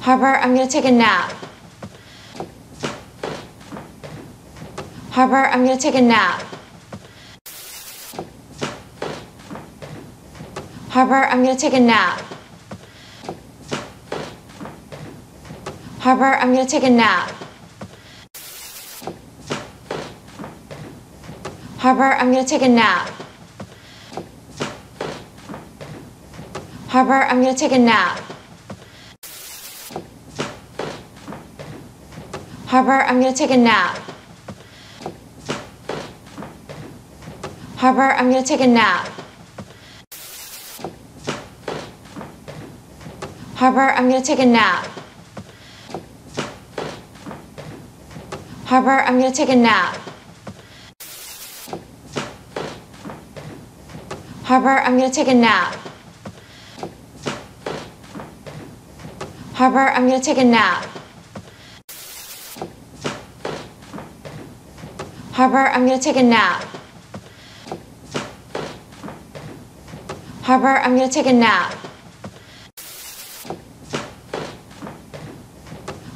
Harper, I'm gonna take a nap. Harper, I'm gonna take a nap. Harper, I'm gonna take a nap. Harper, I'm gonna take a nap. Harper, I'm gonna take a nap. Harper, I'm gonna take a nap. Harper, I'm gonna take a nap. Harper, I'm gonna take a nap. Harper, I'm gonna take a nap. Harper, I'm gonna take a nap. Harper, I'm gonna take a nap. Harper, I'm gonna take a nap. Harper, I'm gonna take a nap. Harper, I'm gonna take a nap.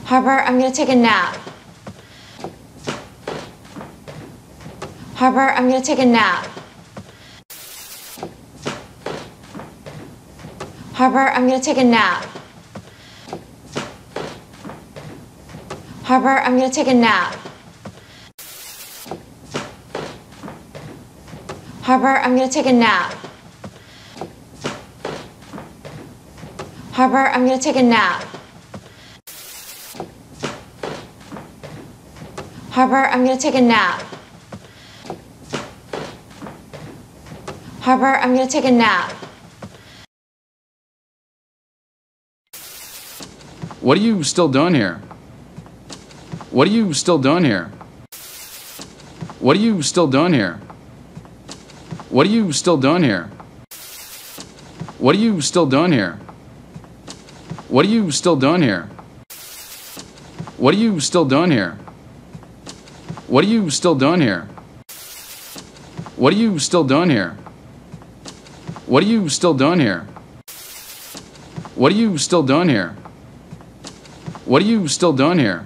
Harper, I'm gonna take a nap. Harper, I'm gonna take a nap. Harper, I'm gonna take a nap. Harper, I'm gonna take a nap. Harper, I'm gonna take a nap. Harper, I'm gonna take a nap. Harper, I'm gonna take a nap. Harper, I'm gonna take a nap. What are you still doing here? What are you still doing here? What are you still doing here? What are you still doing here? What are you still doing here? What are you still doing here? What are you still doing here? What are you still doing here? What are you still doing here? What are you still doing here? What are you still doing here? What are you still doing here?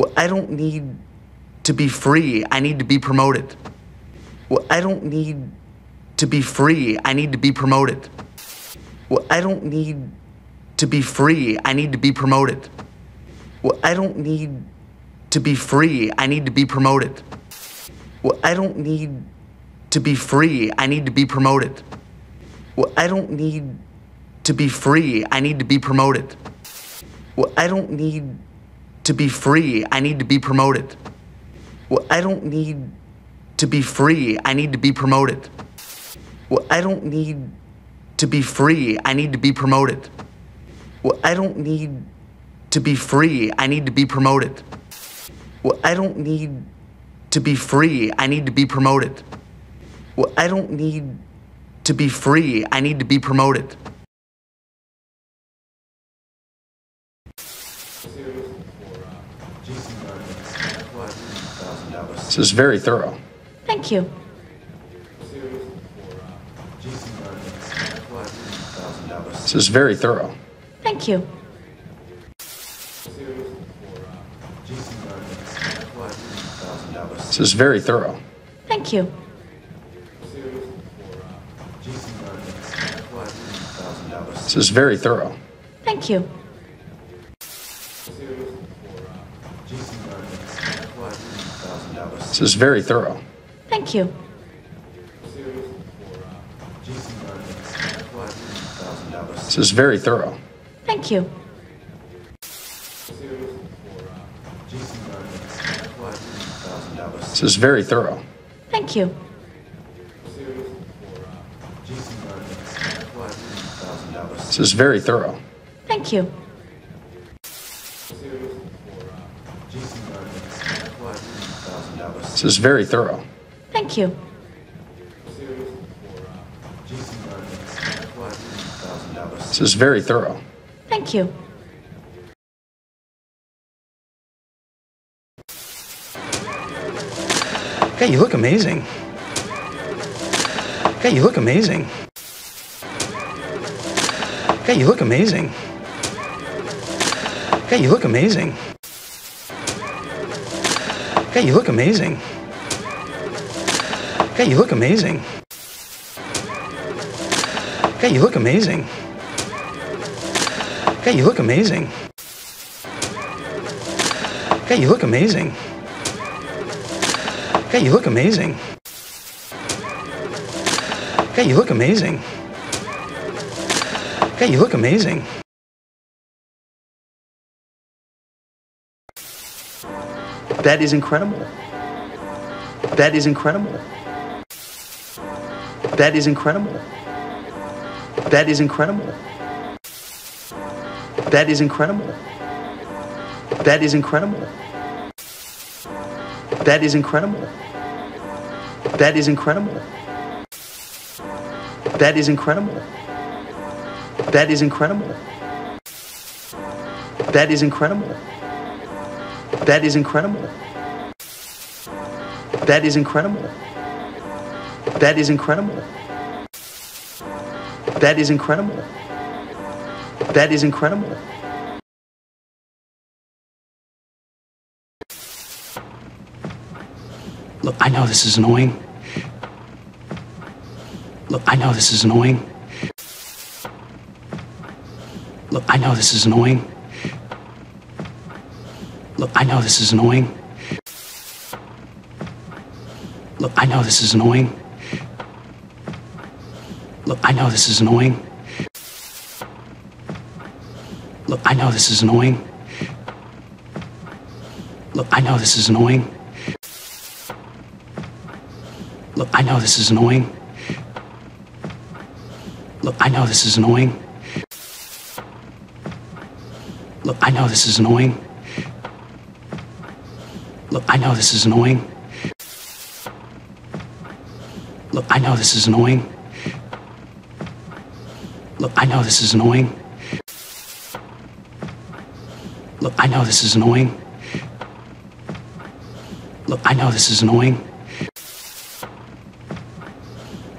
Well, I don't need to be free. I need to be promoted. Well, I don't need to be free. I need to be promoted. Well, I don't need to be free. I need to be promoted. Well, I don't need to be free. I need to be promoted. Well, I don't need to be free. I need to be promoted. Well, I don't need to be free. I need to be promoted. Well, I don't need to be free. I need to be promoted. Well, I don't need to be free. I need to be promoted. Well, I don't need to be free. I need to be promoted. Well, I don't need to be free. I need to be promoted. Well, I don't need to be free. I need to be promoted. Well, I don't need to be free. I need to be promoted. This is very thorough. Thank you. This is very thorough. Thank you. This is very thorough. Thank you. This is very thorough. Thank you. This is very thorough. Thank you. This is very thorough. Thank you. This is very thorough. Thank you. This is very thorough. Thank you. This is very thorough. Thank you. This is very thorough. Thank you. Hey, you look amazing. Hey, you look amazing. Hey, you look amazing. Yeah, you look amazing. Yeah, you look amazing. Hey, you look amazing. Hey, you look amazing. Hey, you look amazing. Hey, you look amazing. Yeah, you look amazing. Yeah, you look amazing. Yeah, you look amazing. That is incredible. That is incredible. That is incredible. That is incredible. That is incredible. That is incredible. That is incredible. That is incredible. That is incredible. That is incredible. That is incredible. That is incredible. That is incredible. That is incredible. That is incredible. That is incredible. Look, I know this is annoying. Look, I know this is annoying. Look, I know this is annoying. Look, I know this is annoying. Look, I know this is annoying. Look, I know this is annoying. Look, I know this is annoying. Look, I know this is annoying. Look, I know this is annoying. Look, I know this is annoying. Look, I know this is annoying. Look, I know this is annoying. Look, I know this is annoying. Look, I know this is annoying. Look, I know this is annoying. Look, I know this is annoying.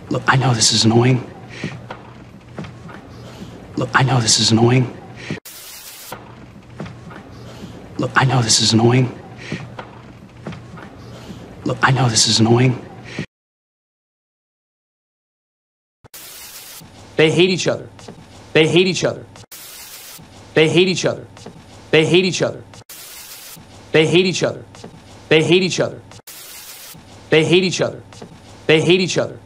Look, I know this is annoying. Look, I know this is annoying. Look, I know this is annoying. Look, I know this is annoying. They hate each other. They hate each other. They hate each other. They hate each other. They hate each other. They hate each other. They hate each other. They hate each other.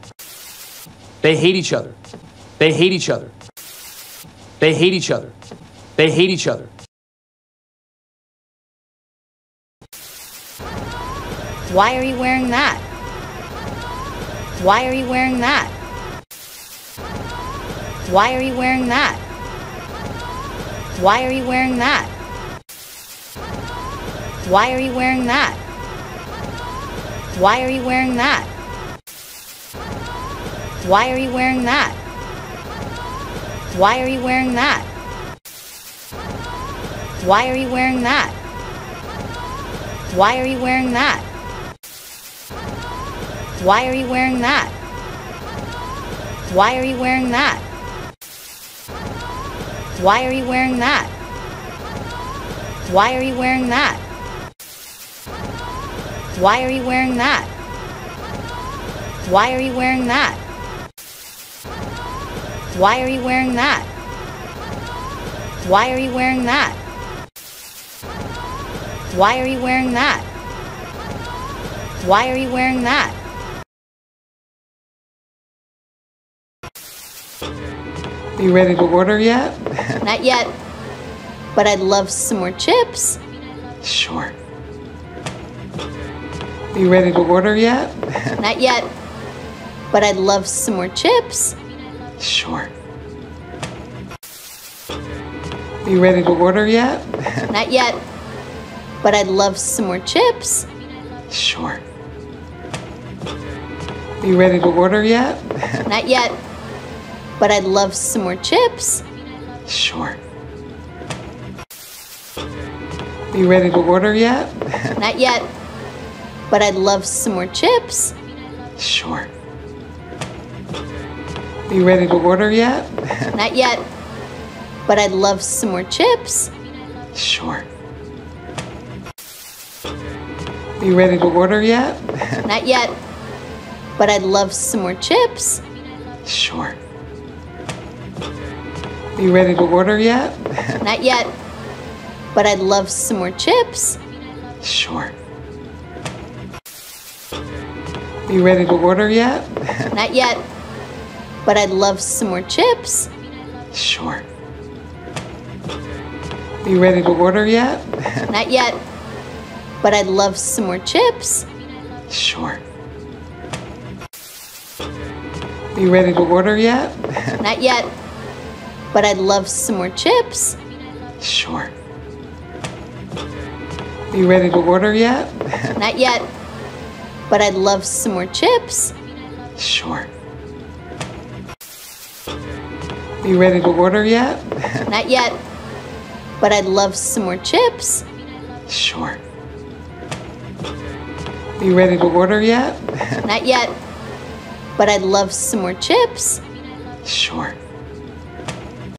They hate each other. They hate each other. They hate each other. They hate each other. Why are you wearing that? Why are you wearing that? Why are you wearing that? Why are you wearing that? Why are you wearing that? Why are you wearing that? Why are you wearing that? Why are you wearing that? Why are you wearing that? Why are you wearing that? Why are you wearing that? Why are you wearing that? Why are you wearing that? Why are you wearing that? Why are you wearing that? Why are you wearing that? Why are you wearing that? Why are you wearing that? Why are you wearing that? Why are you wearing that? You ready to order yet? Not yet. But I'd love some more chips. Sure. You ready to order yet? Not yet. But I'd love some more chips. Sure. You ready to order yet? Not yet. But I'd love some more chips. Sure. You ready to order yet? Not yet. But I'd love some more chips. Sure. You ready to order yet? Not yet. But I'd love some more chips. Sure. Are you ready to order yet? Not yet. But I'd love some more chips. Sure. Are you ready to order yet? Not yet. But I'd love some more chips. Sure. Are you ready to order yet? Not yet. But I'd love some more chips. Sure. Are you ready to order yet? Not yet. But I'd love some more chips. Sure. Are you ready to order yet? Not yet. But I'd love some more chips. Sure. Are you ready to order yet? Not yet. But I'd love some more chips. Sure. Are you ready to order yet? Not yet. But I'd love some more chips. Sure. Are you ready to order yet? Not yet. But I'd love some more chips. Sure. Are you ready to order yet? Not yet. But I'd love some more chips. Sure.